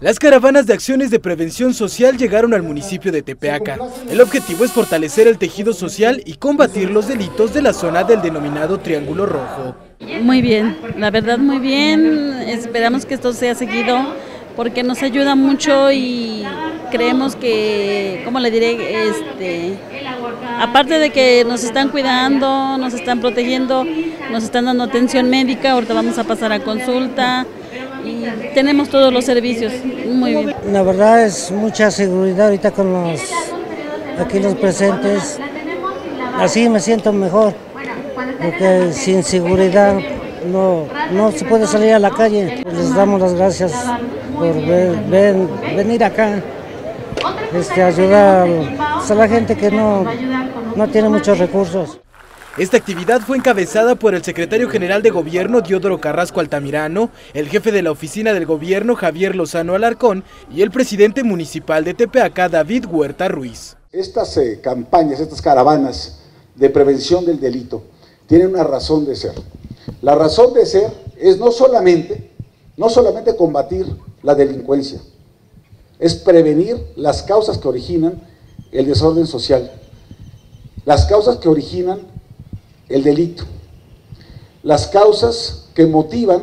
Las caravanas de acciones de prevención social llegaron al municipio de Tepeaca. El objetivo es fortalecer el tejido social y combatir los delitos de la zona del denominado Triángulo Rojo. Muy bien, la verdad muy bien. Esperamos que esto sea seguido porque nos ayuda mucho y creemos que, ¿cómo le diré? Este, aparte de que nos están cuidando, nos están protegiendo, nos están dando atención médica, ahorita vamos a pasar a consulta y tenemos todos los servicios. Muy bien. La verdad es mucha seguridad ahorita con los aquí los presentes. Así me siento mejor, porque sin seguridad no, no se puede salir a la calle. Les damos las gracias por venir acá, este, ayudar a la gente que no, no tiene muchos recursos. Esta actividad fue encabezada por el secretario general de gobierno Diodoro Carrasco Altamirano, el jefe de la oficina del gobierno Javier Lozano Alarcón y el presidente municipal de Tepeaca David Huerta Ruiz. Estas eh, campañas, estas caravanas de prevención del delito tienen una razón de ser. La razón de ser es no solamente, no solamente combatir la delincuencia, es prevenir las causas que originan el desorden social, las causas que originan el delito. Las causas que motivan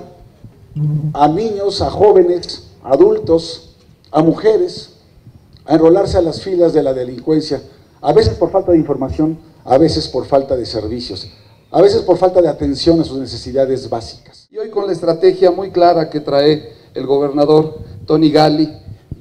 a niños, a jóvenes, a adultos, a mujeres a enrolarse a las filas de la delincuencia, a veces por falta de información, a veces por falta de servicios, a veces por falta de atención a sus necesidades básicas. Y hoy con la estrategia muy clara que trae el gobernador Tony Gali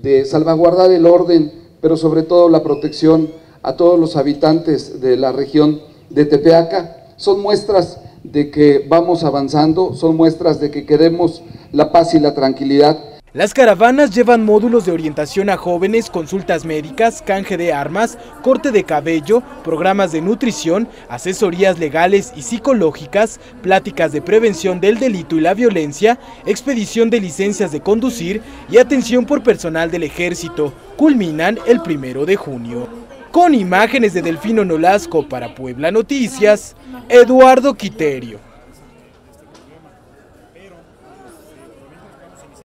de salvaguardar el orden, pero sobre todo la protección a todos los habitantes de la región de Tepeaca, son muestras de que vamos avanzando, son muestras de que queremos la paz y la tranquilidad. Las caravanas llevan módulos de orientación a jóvenes, consultas médicas, canje de armas, corte de cabello, programas de nutrición, asesorías legales y psicológicas, pláticas de prevención del delito y la violencia, expedición de licencias de conducir y atención por personal del ejército. Culminan el primero de junio. Con imágenes de Delfino Nolasco para Puebla Noticias, Eduardo Quiterio.